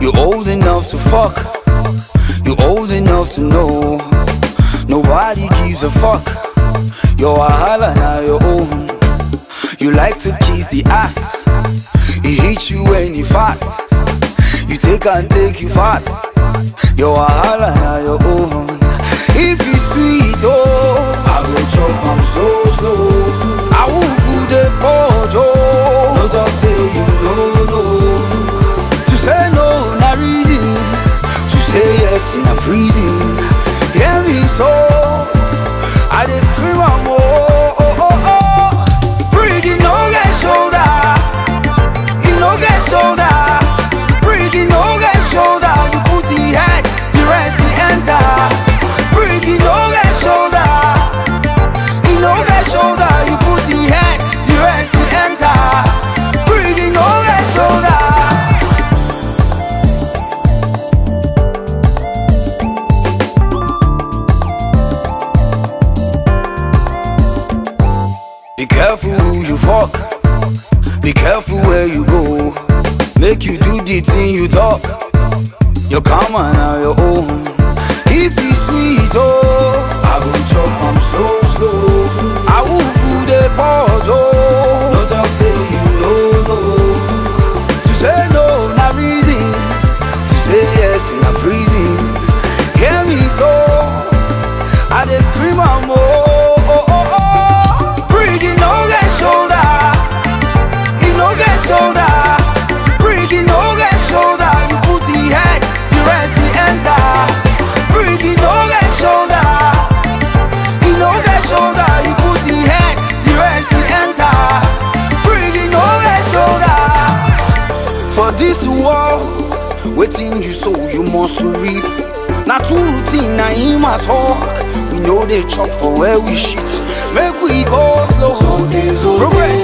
You're old enough to fuck. You're old enough to know. Nobody gives a fuck. You're a holla now your own. You like to kiss the ass. He hits you when you fat. You take and take you fat. You're a holla say yes, in careful who you fuck. Be careful where you go. Make you do the thing you talk. Your karma now your own. If you sweet, oh, I will chop am slow, slow. I will This world, waiting you so you must reap. Na true routine, na him a talk. We know they chop for where we shit. Make we go slow. Progress,